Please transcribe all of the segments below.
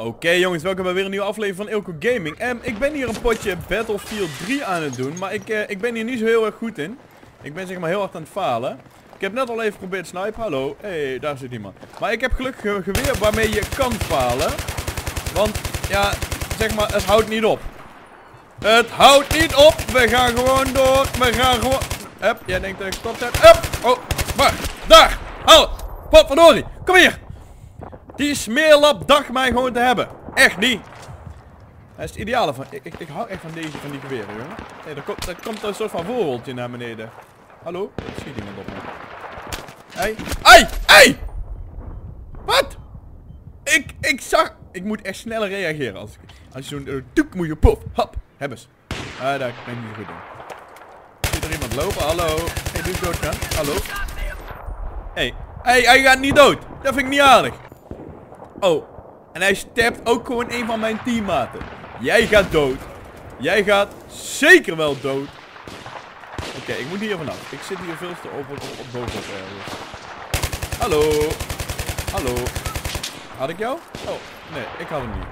Oké jongens, welkom bij weer een nieuwe aflevering van Ilko Gaming. En ik ben hier een potje Battlefield 3 aan het doen, maar ik, eh, ik ben hier niet zo heel erg goed in. Ik ben zeg maar heel hard aan het falen. Ik heb net al even geprobeerd snipen, hallo. Hé, hey, daar zit iemand. Maar ik heb gelukkig een geweer waarmee je kan falen. Want, ja, zeg maar, het houdt niet op. Het houdt niet op, we gaan gewoon door, we gaan gewoon... Hup, jij denkt dat ik stop zet. Hup, oh, waar, daar, hallo, potverdorie, kom hier. Die smeerlap dacht mij gewoon te hebben. Echt niet. Dat is het ideale van... Ik, ik, ik hou echt van deze van die geweren, jongen. Hey, er, komt, er komt een soort van voorholtje naar beneden. Hallo? Schiet iemand op me. Hey. Hey! Hey! Wat? Ik, ik zag... Ik moet echt sneller reageren. Als, als je zo'n uh, toek moet je pof. Hop. Heb eens. Ah, daar ben ik niet goed in. Ziet er iemand lopen? Hallo? Hey, doe dood gaan. Hallo? Hey. Hey, hij gaat niet dood. Dat vind ik niet aardig. Oh, en hij stept ook gewoon een van mijn teammaten. Jij gaat dood. Jij gaat zeker wel dood. Oké, ik moet hier vanaf. Ik zit hier veel te op, op, op ergens. Hallo. Hallo. Had ik jou? Oh, nee, ik had hem niet.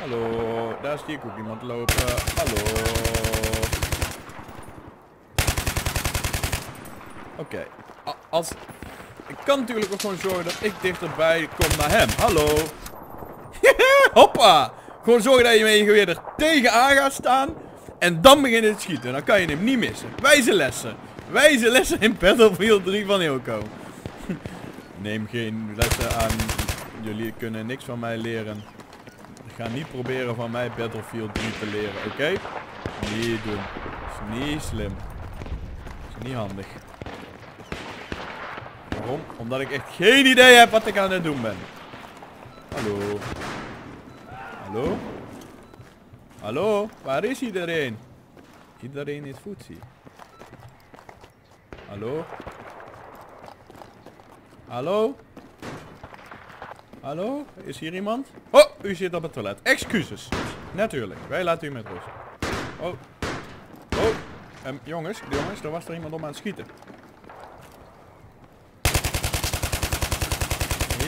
Hallo, daar zie ik ook iemand lopen. Hallo. Oké, als ik kan natuurlijk ook gewoon zorgen dat ik dichterbij kom naar hem. Hallo. Hoppa. Gewoon zorgen dat je met je geweer er tegenaan gaat staan. En dan beginnen te schieten. Dan kan je hem niet missen. Wijze lessen. Wijze lessen in Battlefield 3 van Ilko. Neem geen lessen aan. Jullie kunnen niks van mij leren. Ga niet proberen van mij Battlefield 3 te leren, oké? Okay? Niet doen. Is niet slim. Is niet handig. Omdat ik echt geen idee heb wat ik aan het doen ben. Hallo. Hallo? Hallo? Waar is iedereen? Iedereen is voetzie. Hallo? Hallo? Hallo? Is hier iemand? Oh, u zit op het toilet. Excuses. Natuurlijk. Wij laten u met rust. Oh. Oh. Um, jongens, jongens, er was er iemand om aan het schieten.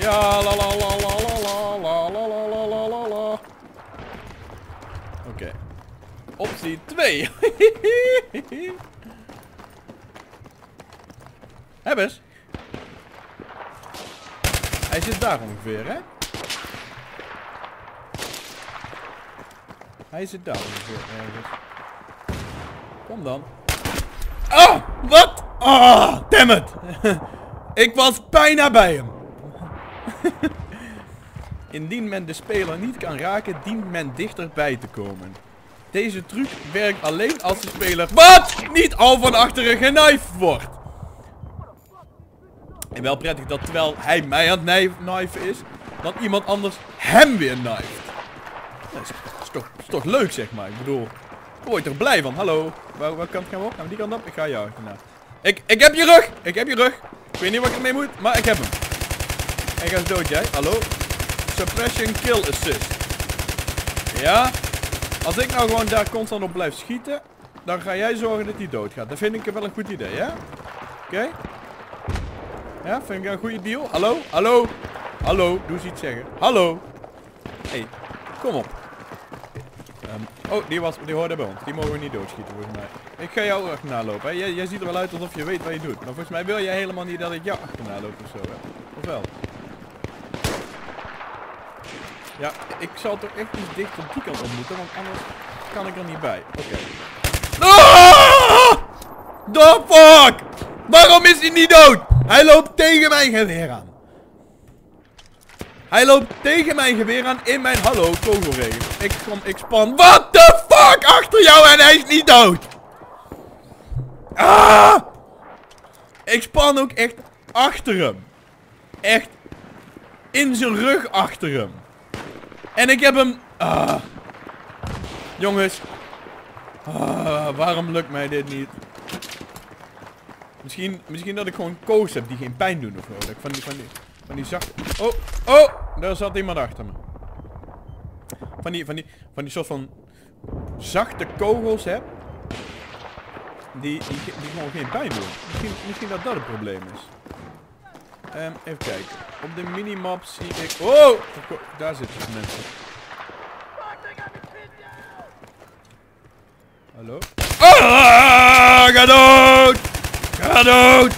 Ja, la la la la la la la la la la la Oké. Optie 2. Hebbes. Hij zit daar ongeveer, hè? Hij zit daar ongeveer ergens. Kom dan. Oh, wat? Ah, oh, damn it. Ik was bijna bij hem. Indien men de speler niet kan raken, dient men dichterbij te komen. Deze truc werkt alleen als de speler WAT niet al van achteren genijfd wordt. En wel prettig dat terwijl hij mij aan het knijven is, dat iemand anders hem weer knijft. Dat is, toch, toch, leuk zeg maar. Ik bedoel, daar word je toch blij van. Hallo, waar, waar kant gaan we op? Gaan we die kant op? Ik ga jou achterna. Ik, ik heb je rug! Ik heb je rug! Ik weet niet wat ik ermee moet, maar ik heb hem. En ga dood jij. Hallo? Suppression kill assist. Ja? Als ik nou gewoon daar constant op blijf schieten, dan ga jij zorgen dat hij doodgaat. Dat vind ik wel een goed idee, ja? Oké? Ja, vind ik een goede deal? Hallo? Hallo? Hallo? Doe eens iets zeggen. Hallo? Hey, kom op. Um, oh, die, was, die hoorde bij ons. Die mogen we niet doodschieten, volgens mij. Ik ga jou achterna lopen. Jij, jij ziet er wel uit alsof je weet wat je doet. Maar volgens mij wil jij helemaal niet dat ik jou achterna loop of zo. Hè? Of wel? Ja, ik zal toch echt iets op die kant ontmoeten, want anders kan ik er niet bij. Oké. Okay. Ah! The fuck! Waarom is hij niet dood? Hij loopt tegen mijn geweer aan. Hij loopt tegen mijn geweer aan in mijn hallo kogelregen. Ik kom, ik span. What the fuck? Achter jou en hij is niet dood. Ah! Ik span ook echt achter hem. Echt in zijn rug achter hem. En ik heb hem... Ah. Jongens. Ah, waarom lukt mij dit niet? Misschien, misschien dat ik gewoon koos heb die geen pijn doen of zo. Ik van die, van die, van die zachte... Oh, oh! Daar zat iemand achter me. Van die, van die, van die soort van zachte kogels heb. Die, die, die gewoon geen pijn doen. Misschien, misschien dat dat het probleem is. Ehm, even kijken. Op de minimap zie ik... Oh! Daar zitten mensen. Hallo? Ah! Ga dood! Ga dood!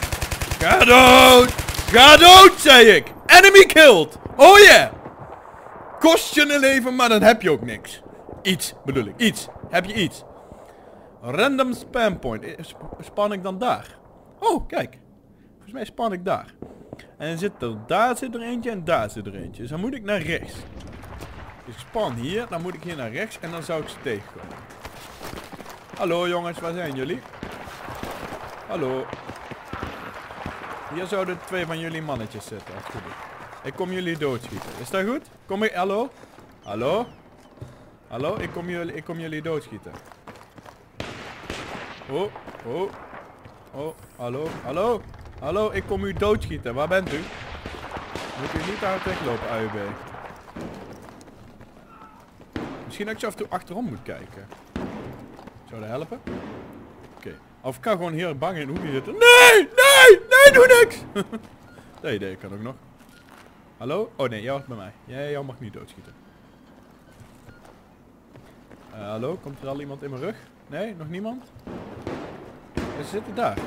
Ga dood! Ga dood, zei ik! Enemy killed! Oh yeah! Kost je een leven, maar dan heb je ook niks. Iets, bedoel ik. Iets. Heb je iets. Random spam point. Eh, span ik dan daar? Oh, kijk. Volgens mij span ik daar. En zit er, daar zit er eentje en daar zit er eentje. Dus dan moet ik naar rechts. Ik span hier, dan moet ik hier naar rechts en dan zou ik ze tegenkomen. Hallo jongens, waar zijn jullie? Hallo. Hier zouden twee van jullie mannetjes zitten, Ik kom jullie doodschieten. Is dat goed? Kom ik... Hallo? Hallo? Hallo? Ik kom jullie, ik kom jullie doodschieten. Oh, oh. Oh, hallo? Hallo? Hallo, ik kom u doodschieten. Waar bent u? Moet u niet hard weglopen, AUB. Misschien dat ik zo af en toe achterom moet kijken. Zou dat helpen? Oké. Of ik kan gewoon hier bang in een hoekje zitten. Nee! Nee! Nee, doe niks! nee, nee, kan ook nog. Hallo? Oh nee, jij was bij mij. Jij, mag niet doodschieten. Uh, hallo, komt er al iemand in mijn rug? Nee, nog niemand? Ze zitten daar.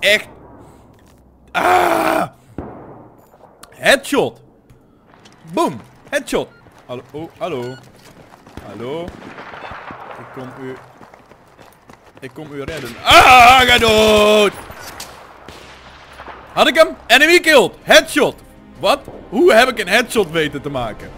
Echt. Ah! Headshot. Boom. Headshot. Hallo. Oh, hallo. Hallo. Ik kom u... Ik kom u redden. Ah, ga dood! Had ik hem? Enemy killed. Headshot. Wat? Hoe heb ik een headshot weten te maken?